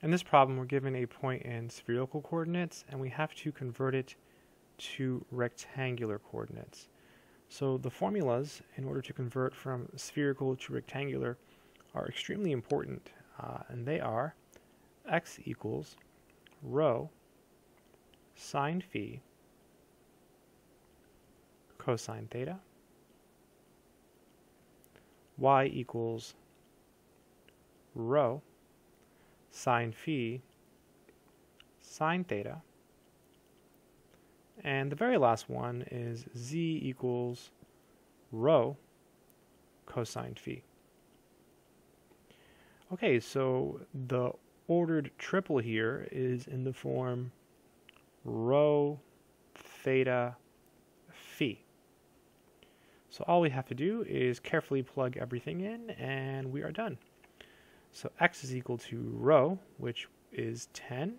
In this problem, we're given a point in spherical coordinates, and we have to convert it to rectangular coordinates. So the formulas, in order to convert from spherical to rectangular, are extremely important, uh, and they are x equals rho sine phi cosine theta, y equals rho sine phi sine theta. And the very last one is z equals rho cosine phi. Okay, so the ordered triple here is in the form rho theta phi. So all we have to do is carefully plug everything in and we are done. So x is equal to rho, which is 10,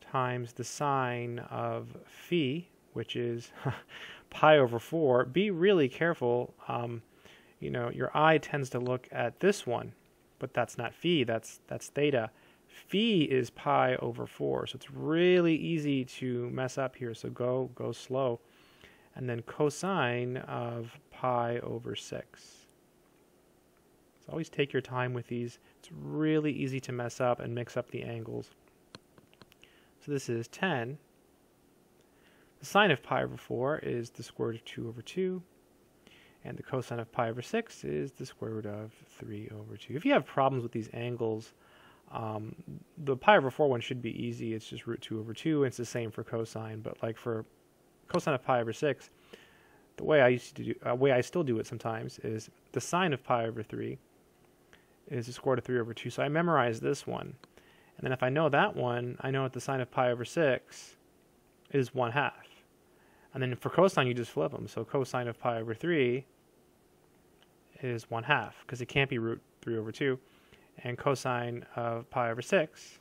times the sine of phi, which is pi over 4. Be really careful. Um, you know, your eye tends to look at this one, but that's not phi, that's, that's theta. Phi is pi over 4, so it's really easy to mess up here, so go, go slow. And then cosine of pi over 6 always take your time with these. It's really easy to mess up and mix up the angles. So this is 10. The sine of pi over 4 is the square root of 2 over 2. And the cosine of pi over 6 is the square root of 3 over 2. If you have problems with these angles, um, the pi over 4 one should be easy. It's just root 2 over 2. It's the same for cosine. But like for cosine of pi over 6, the way I used to do, uh, way I still do it sometimes is the sine of pi over 3 is the square root of 3 over 2. So I memorize this one. And then if I know that one, I know that the sine of pi over 6 is 1 half. And then for cosine, you just flip them. So cosine of pi over 3 is 1 half, because it can't be root 3 over 2. And cosine of pi over 6,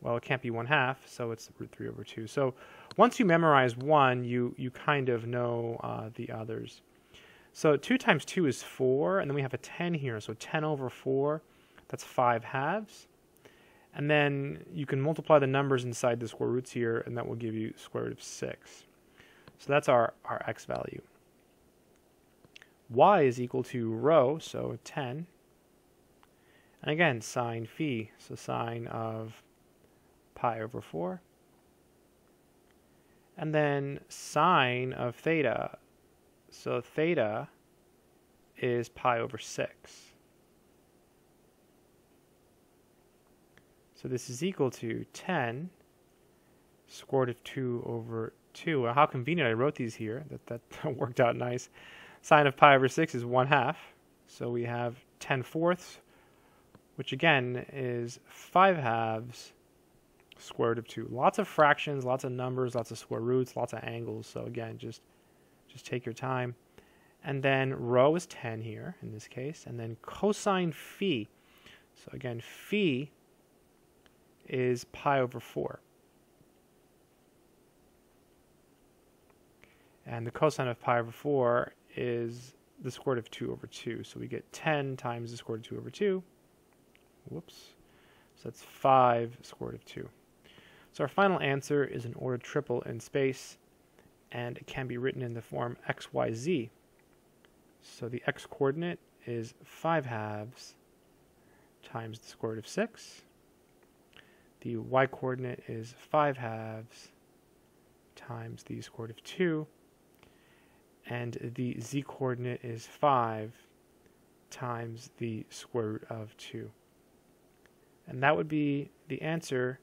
well, it can't be 1 half, so it's root 3 over 2. So once you memorize one, you, you kind of know uh, the others. So 2 times 2 is 4, and then we have a 10 here. So 10 over 4, that's 5 halves. And then you can multiply the numbers inside the square roots here, and that will give you square root of 6. So that's our, our x value. y is equal to rho, so 10. And again, sine phi, so sine of pi over 4. And then sine of theta, so theta is pi over 6. So this is equal to 10 square root of 2 over 2. Well, how convenient I wrote these here. That, that worked out nice. Sine of pi over 6 is 1 half. So we have 10 fourths, which again is 5 halves square root of 2. Lots of fractions, lots of numbers, lots of square roots, lots of angles. So again, just just take your time. And then rho is 10 here in this case. And then cosine phi. So again, phi is pi over 4. And the cosine of pi over 4 is the square root of 2 over 2. So we get 10 times the square root of 2 over 2. Whoops. So that's 5 square root of 2. So our final answer is an ordered triple in space and it can be written in the form xyz. So the x coordinate is 5 halves times the square root of 6. The y coordinate is 5 halves times the square root of 2. And the z coordinate is 5 times the square root of 2. And that would be the answer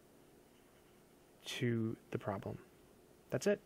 to the problem. That's it.